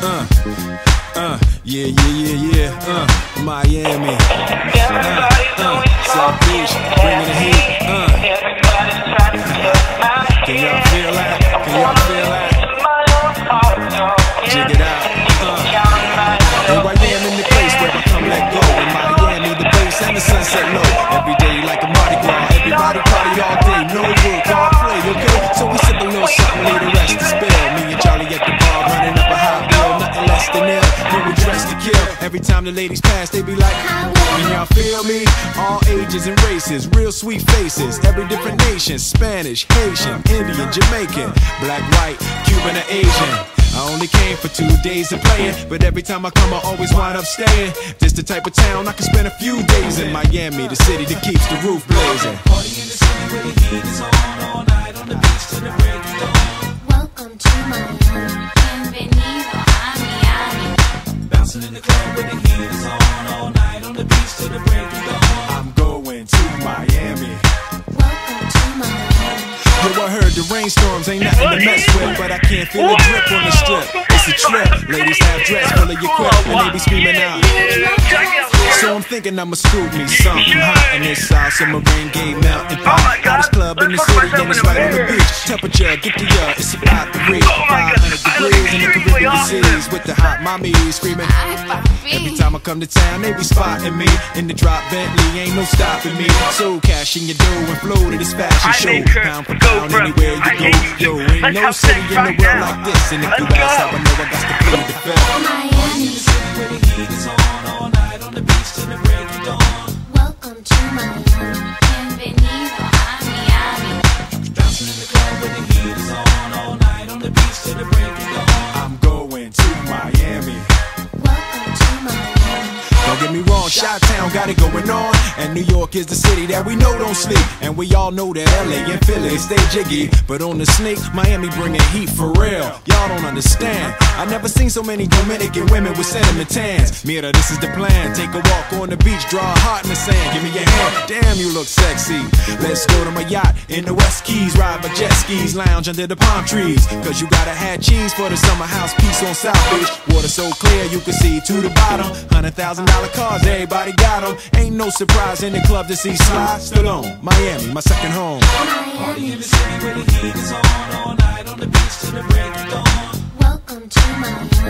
Uh, uh, yeah, yeah, yeah, yeah. Uh, Miami. Uh, uh, South Beach, bringing the heat. Uh. Every time the ladies pass, they be like, Can y'all feel me? All ages and races, real sweet faces. Every different nation Spanish, Haitian, Indian, Jamaican, black, white, Cuban, or Asian. I only came for two days of playing, but every time I come, I always wind up staying. This the type of town I can spend a few days in Miami, the city that keeps the roof blazing. Party in the city where the heat is on all night on the beach till the break of dawn. Bouncing in the club where the heat is on all night on the beach till the break of dawn. I'm going to Miami. Welcome to Miami. Yo, I heard the rainstorms ain't nothing to mess with, but I can't feel a drip on the strip. It's a trip. Ladies have dress full of your quip, and they be screaming out. So I'm thinking I'ma scoop me something hot in this South Submarine Gay Mountain Pot. Hottest club in the city, and it's right on the beach. Temperature, get the uh, it's about to reach 500 degrees in the Caribbean seas with the hot mommy screaming. Every time I come to town, they be spotting me in the drop Bentley, ain't no stopping me. So cash in your dough and flow to this fashion show. make her Pound for go, pound, anywhere you go. Yo, ain't no have city sex in the world like this. And if you Let's ask how I know, I got to plead the fifth. Miami. Where the heat is on all night Wrong, Chi Town got it going on. And New York is the city that we know don't sleep. And we all know that LA and Philly stay jiggy. But on the sneak, Miami bringing heat for real. Y'all don't understand. I never seen so many Dominican women with sentiment tans. Mira, this is the plan. Take a walk on the beach, draw a heart in the sand. Give me your hand. Damn, you look sexy. Let's go to my yacht in the West Keys. Ride my jet skis, lounge under the palm trees. Cause you gotta have cheese for the summer house piece on South Beach. Water so clear you can see to the bottom. Hundred thousand dollar cars, everybody got 'em. Ain't no surprise in the club to see Sly Stallone. Miami, my second home. Miami. In the city where the heat is on